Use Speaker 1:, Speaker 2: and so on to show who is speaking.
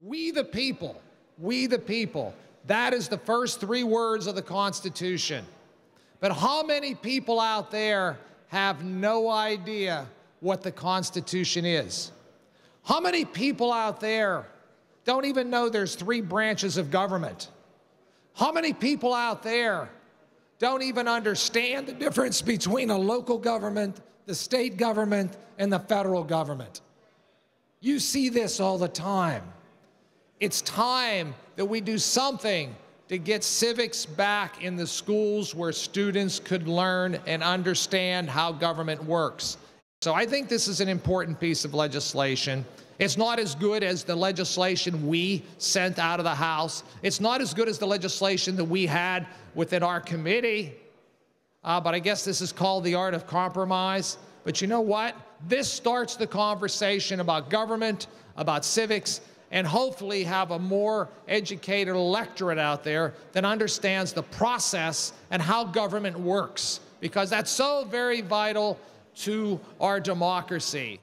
Speaker 1: We the people, we the people. That is the first three words of the Constitution. But how many people out there have no idea what the Constitution is? How many people out there don't even know there's three branches of government? How many people out there don't even understand the difference between a local government, the state government, and the federal government? You see this all the time. It's time that we do something to get civics back in the schools where students could learn and understand how government works. So I think this is an important piece of legislation. It's not as good as the legislation we sent out of the House. It's not as good as the legislation that we had within our committee. Uh, but I guess this is called the art of compromise. But you know what? This starts the conversation about government, about civics, and hopefully have a more educated electorate out there that understands the process and how government works, because that's so very vital to our democracy.